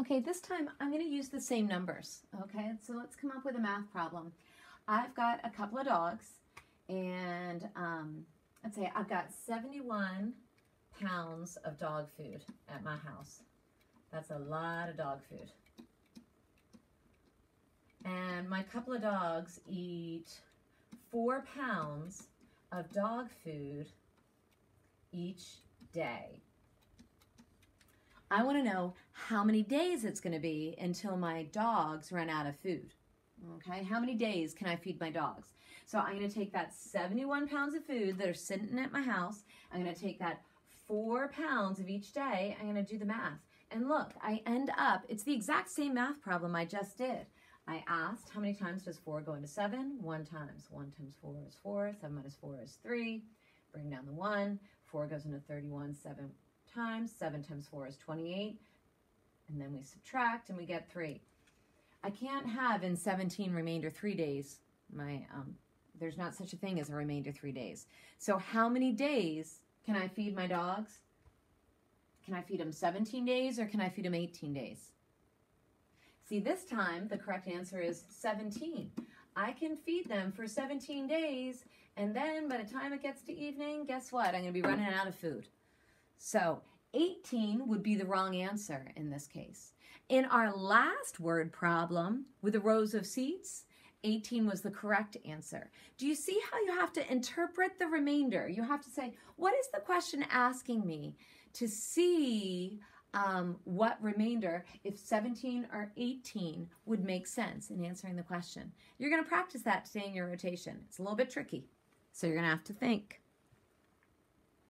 Okay, this time I'm going to use the same numbers. Okay, so let's come up with a math problem. I've got a couple of dogs, and um, let's say I've got 71 pounds of dog food at my house. That's a lot of dog food. And my couple of dogs eat four pounds of dog food each day. I want to know how many days it's going to be until my dogs run out of food. Okay, how many days can I feed my dogs? So I'm going to take that 71 pounds of food that are sitting at my house. I'm going to take that four pounds of each day. I'm going to do the math. And look, I end up, it's the exact same math problem I just did. I asked how many times does 4 go into 7? 1 times. 1 times 4 is 4. 7 minus 4 is 3. Bring down the 1. 4 goes into 31 7 times. 7 times 4 is 28. And then we subtract and we get 3. I can't have in 17 remainder 3 days. My um, There's not such a thing as a remainder 3 days. So how many days can I feed my dogs? Can I feed them 17 days or can I feed them 18 days? See, this time the correct answer is 17. I can feed them for 17 days, and then by the time it gets to evening, guess what? I'm going to be running out of food. So 18 would be the wrong answer in this case. In our last word problem with the rows of seats, 18 was the correct answer. Do you see how you have to interpret the remainder? You have to say, what is the question asking me to see um, what remainder, if 17 or 18, would make sense in answering the question. You're going to practice that today in your rotation. It's a little bit tricky, so you're going to have to think.